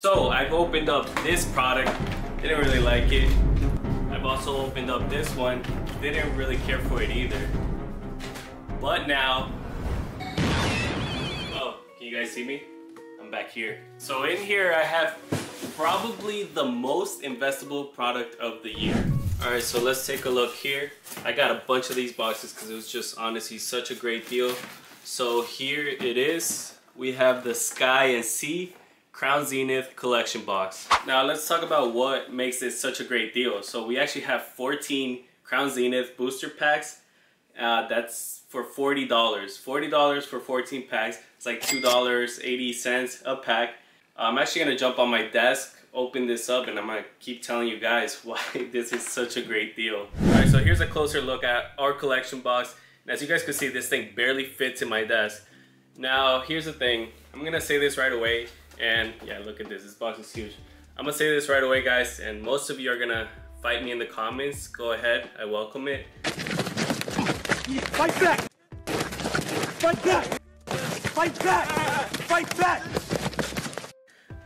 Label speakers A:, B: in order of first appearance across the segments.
A: So I've opened up this product, didn't really like it. I've also opened up this one, didn't really care for it either. But now, oh, can you guys see me? I'm back here. So in here I have probably the most investable product of the year. All right, so let's take a look here. I got a bunch of these boxes because it was just honestly such a great deal. So here it is. We have the Sky and Sea Crown Zenith collection box. Now let's talk about what makes this such a great deal. So we actually have 14 Crown Zenith booster packs. Uh, that's for $40. $40 for 14 packs. It's like $2.80 a pack. I'm actually gonna jump on my desk, open this up, and I'm gonna keep telling you guys why this is such a great deal. All right, so here's a closer look at our collection box. And as you guys can see, this thing barely fits in my desk. Now, here's the thing. I'm gonna say this right away. And yeah, look at this, this box is huge. I'm gonna say this right away, guys, and most of you are gonna fight me in the comments. Go ahead, I welcome it.
B: Fight back! Fight back! Fight back! Fight back!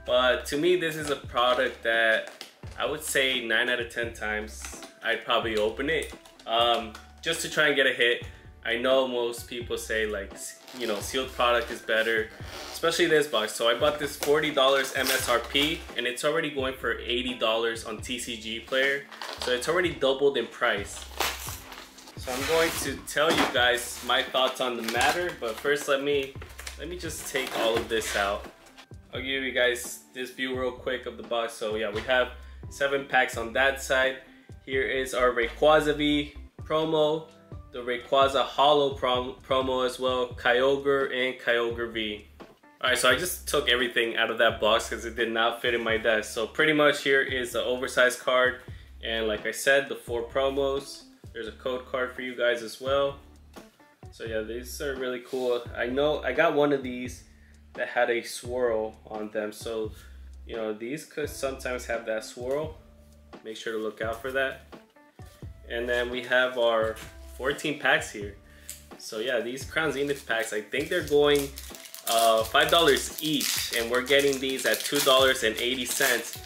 A: But to me, this is a product that I would say 9 out of 10 times I'd probably open it um, just to try and get a hit. I know most people say like, you know, sealed product is better, especially this box. So I bought this $40 MSRP and it's already going for $80 on TCG player. So it's already doubled in price. So I'm going to tell you guys my thoughts on the matter, but first let me, let me just take all of this out. I'll give you guys this view real quick of the box. So yeah, we have seven packs on that side. Here is our Rayquaza V promo the Rayquaza Holo prom promo as well, Kyogre and Kyogre V. Alright, so I just took everything out of that box because it did not fit in my desk. So pretty much here is the oversized card. And like I said, the four promos. There's a code card for you guys as well. So yeah, these are really cool. I know I got one of these that had a swirl on them. So, you know, these could sometimes have that swirl. Make sure to look out for that. And then we have our 14 packs here. So yeah, these Crown Zenith packs, I think they're going uh, $5 each and we're getting these at $2.80.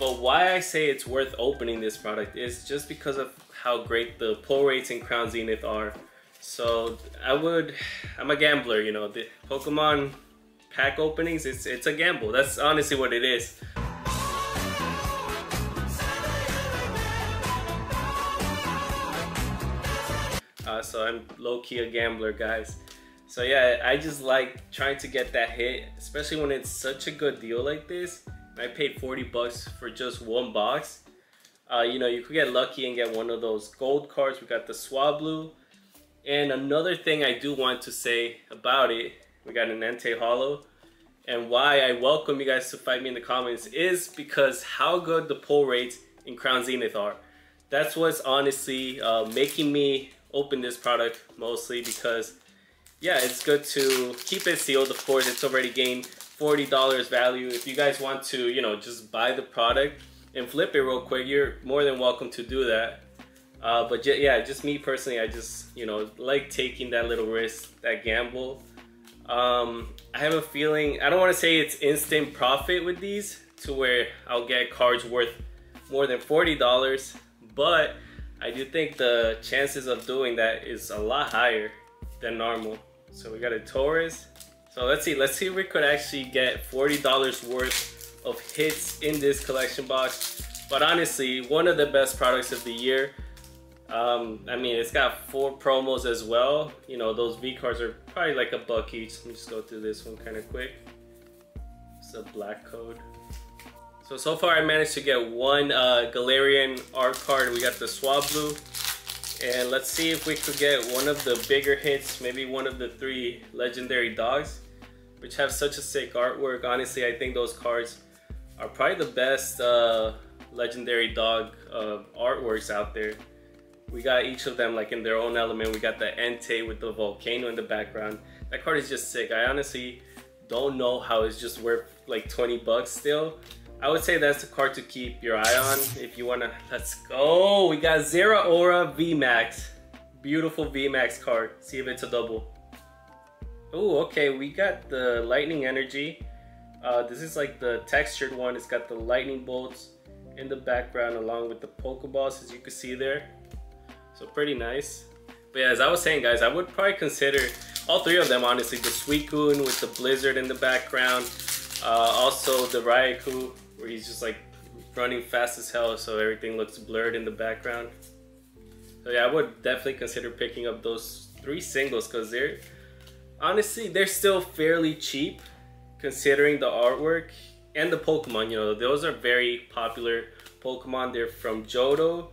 A: But why I say it's worth opening this product is just because of how great the pull rates in Crown Zenith are. So I would, I'm a gambler, you know, the Pokemon pack openings, it's, it's a gamble. That's honestly what it is. So I'm low-key a gambler, guys. So yeah, I just like trying to get that hit, especially when it's such a good deal like this. I paid 40 bucks for just one box. Uh, you know, you could get lucky and get one of those gold cards. We got the Swablu. And another thing I do want to say about it, we got an Entei Holo. And why I welcome you guys to fight me in the comments is because how good the pull rates in Crown Zenith are. That's what's honestly uh, making me open this product mostly because yeah, it's good to keep it sealed. Of course, it's already gained $40 value. If you guys want to, you know, just buy the product and flip it real quick, you're more than welcome to do that. Uh, but yeah, just me personally, I just, you know, like taking that little risk, that gamble. Um, I have a feeling, I don't want to say it's instant profit with these to where I'll get cards worth more than $40, but I do think the chances of doing that is a lot higher than normal. So we got a Tauros. So let's see, let's see if we could actually get $40 worth of hits in this collection box. But honestly, one of the best products of the year. Um, I mean, it's got four promos as well. You know, those V cards are probably like a buck each. Let me just go through this one kind of quick. It's a black code. So, so far I managed to get one uh, Galarian art card. We got the Swablu. And let's see if we could get one of the bigger hits, maybe one of the three legendary dogs, which have such a sick artwork. Honestly, I think those cards are probably the best uh, legendary dog uh, artworks out there. We got each of them like in their own element. We got the Entei with the volcano in the background. That card is just sick. I honestly don't know how it's just worth like 20 bucks still. I would say that's the card to keep your eye on if you wanna, let's go. We got Zeraora VMAX. Beautiful VMAX card. See if it's a double. Oh, okay, we got the Lightning Energy. Uh, this is like the textured one. It's got the lightning bolts in the background along with the Pokeballs as you can see there. So pretty nice. But yeah, as I was saying guys, I would probably consider all three of them honestly. The Suicune with the Blizzard in the background. Uh, also the Raikou where he's just like running fast as hell so everything looks blurred in the background. So yeah, I would definitely consider picking up those three singles because they're honestly they're still fairly cheap considering the artwork and the Pokemon. You know, those are very popular Pokemon. They're from Johto.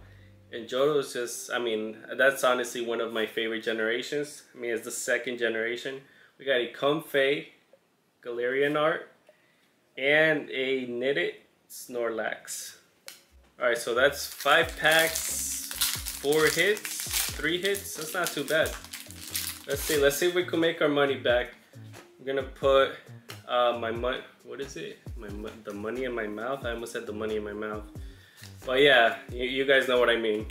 A: And Johto is just, I mean, that's honestly one of my favorite generations. I mean, it's the second generation. We got a Comfey, Galarian art, and a Knitted Snorlax. Alright, so that's five packs, four hits, three hits. That's not too bad. Let's see, let's see if we can make our money back. I'm gonna put uh, my money, what is it? My The money in my mouth? I almost said the money in my mouth. But yeah, you, you guys know what I mean.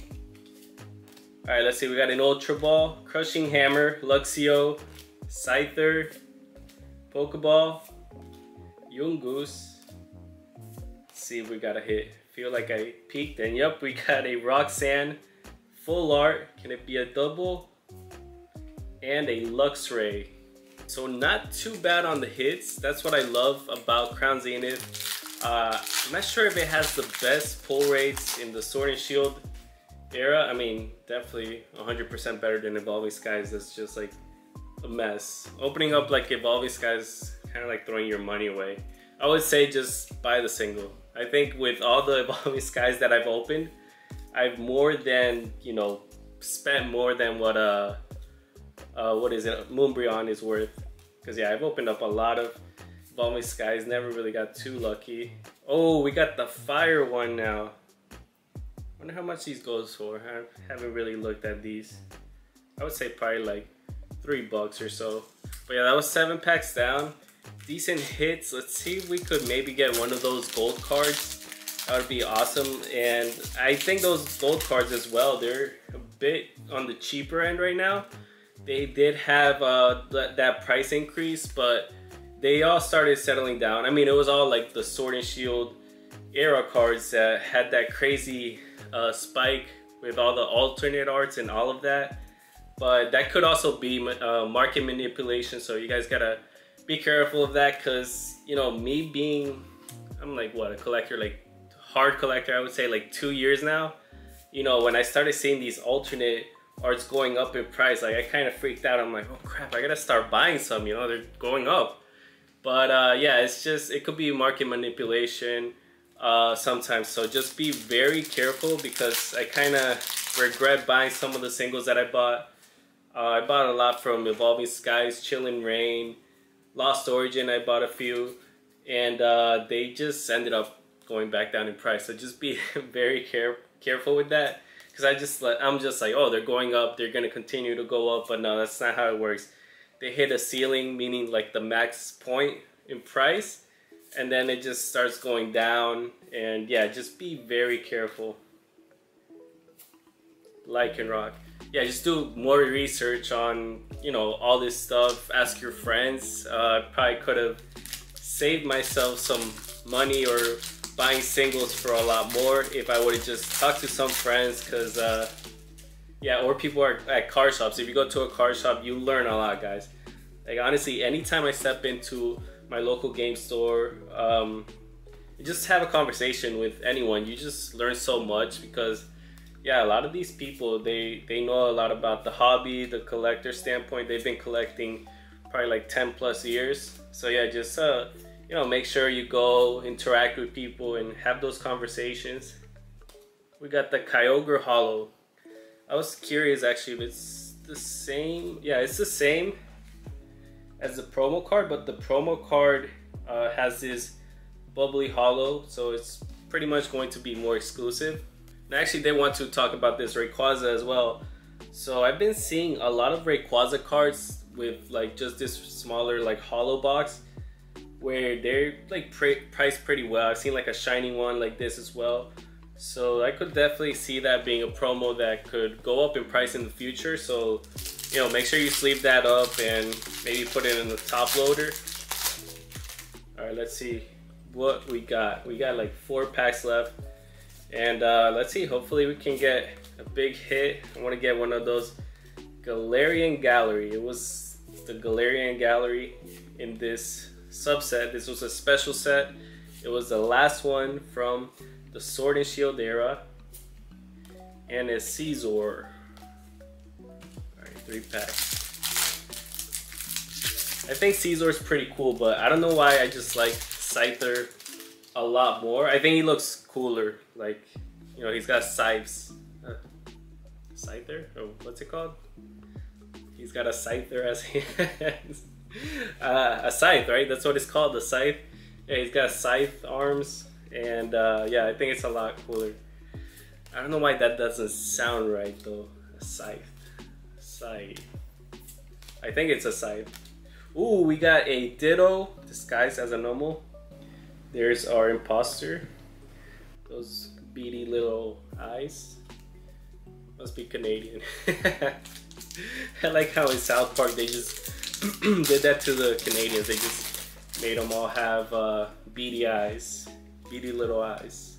A: Alright, let's see, we got an Ultra Ball, Crushing Hammer, Luxio, Scyther, Pokeball, Yungoos, see if we got a hit. Feel like I peaked and yep, we got a Roxanne full art. Can it be a double? And a Luxray. So not too bad on the hits. That's what I love about Crown Zenith. Uh, I'm not sure if it has the best pull rates in the Sword and Shield era. I mean, definitely 100% better than Evolving Skies. That's just like a mess. Opening up like Evolving Skies, kind of like throwing your money away. I would say just buy the single. I think with all the Evolving Skies that I've opened, I've more than, you know, spent more than what, uh, uh what is it, Moonbreon is worth. Because yeah, I've opened up a lot of Evolving Skies, never really got too lucky. Oh, we got the fire one now. wonder how much these goes for. I haven't really looked at these. I would say probably like three bucks or so. But yeah, that was seven packs down decent hits. Let's see if we could maybe get one of those gold cards. That would be awesome. And I think those gold cards as well, they're a bit on the cheaper end right now. They did have uh, th that price increase, but they all started settling down. I mean, it was all like the Sword and Shield era cards that had that crazy uh, spike with all the alternate arts and all of that. But that could also be uh, market manipulation, so you guys gotta be careful of that because you know me being i'm like what a collector like hard collector i would say like two years now you know when i started seeing these alternate arts going up in price like i kind of freaked out. I'm like oh crap i gotta start buying some you know they're going up. But uh, yeah it's just it could be market manipulation uh, sometimes. So just be very careful because i kind of regret buying some of the singles that i bought. Uh, i bought a lot from evolving skies chilling reign Lost Origin, I bought a few, and uh, they just ended up going back down in price. So just be very care careful with that, because I just like I'm just like, oh, they're going up, they're gonna continue to go up, but no, that's not how it works. They hit a ceiling, meaning like the max point in price, and then it just starts going down. And yeah, just be very careful. Lycanroc yeah, just do more research on, you know, all this stuff. Ask your friends. Uh, probably could have saved myself some money or buying singles for a lot more if I would have just talked to some friends because, uh, yeah, or people are at car shops. If you go to a car shop, you learn a lot, guys. Like, honestly, anytime I step into my local game store, um, just have a conversation with anyone. You just learn so much because yeah, a lot of these people they they know a lot about the hobby, the collector standpoint. They've been collecting probably like 10 plus years. So yeah, just uh, you know, make sure you go interact with people and have those conversations. We got the Kyogre Holo. I was curious actually if it's the same. Yeah, it's the same as the promo card, but the promo card uh, has this bubbly hollow, so it's pretty much going to be more exclusive. I actually did want to talk about this Rayquaza as well. So I've been seeing a lot of Rayquaza cards with like just this smaller like hollow box where they're like priced pretty well. I've seen like a shiny one like this as well. So I could definitely see that being a promo that could go up in price in the future. So, you know, make sure you sleeve that up and maybe put it in the top loader. All right, let's see what we got. We got like four packs left. And uh, let's see, hopefully we can get a big hit. I wanna get one of those Galarian Gallery. It was the Galarian Gallery in this subset. This was a special set. It was the last one from the Sword and Shield era. And it's Scizor. Alright, three packs. I think Scizor's pretty cool, but I don't know why I just like Scyther a lot more. I think he looks cooler. Like, you know, he's got scythes. Uh, Scyther? Oh, what's it called? He's got a Scyther as hands. uh, a scythe, right? That's what it's called, the scythe. Yeah, he's got scythe arms. And uh, yeah, I think it's a lot cooler. I don't know why that doesn't sound right though. A scythe. Scythe. I think it's a scythe. Ooh, we got a Ditto disguised as a normal. There's our imposter. Those beady little eyes. Must be Canadian. I like how in South Park they just did that to the Canadians. They just made them all have uh, beady eyes, beady little eyes.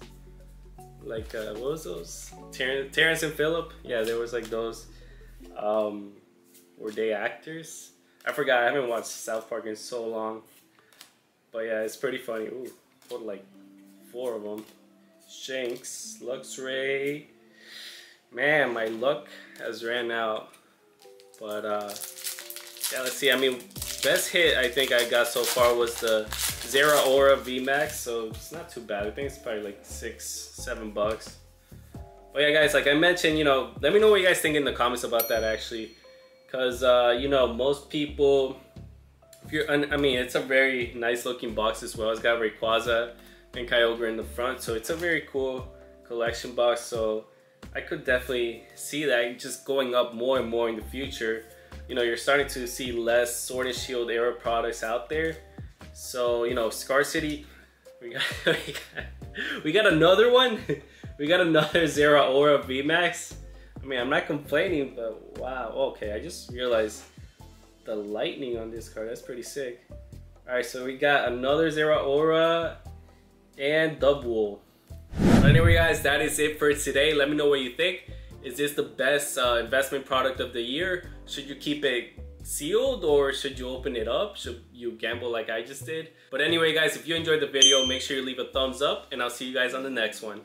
A: Like uh, what was those? Ter- Terrance and Phillip. Yeah, there was like those. Um, were they actors? I forgot. I haven't watched South Park in so long. But yeah, it's pretty funny. Ooh, put like four of them. Shanks, Luxray. Man, my luck has ran out. But uh, yeah, let's see. I mean, best hit I think I got so far was the Zeraora VMAX. So it's not too bad. I think it's probably like six, seven bucks. But yeah, guys, like I mentioned, you know, let me know what you guys think in the comments about that actually. Because, uh, you know, most people, you're, I mean, it's a very nice looking box as well. It's got Rayquaza and Kyogre in the front. So it's a very cool collection box. So I could definitely see that just going up more and more in the future. You know, you're starting to see less Sword and Shield era products out there. So, you know, Scarcity, we got, we got, we got another one. we got another Zeraora VMAX. I mean, I'm not complaining, but wow. Okay, I just realized the lightning on this card. That's pretty sick. All right, so we got another Zeraora and Dubwool. But anyway, guys, that is it for today. Let me know what you think. Is this the best uh, investment product of the year? Should you keep it sealed or should you open it up? Should you gamble like I just did? But anyway, guys, if you enjoyed the video, make sure you leave a thumbs up and I'll see you guys on the next one.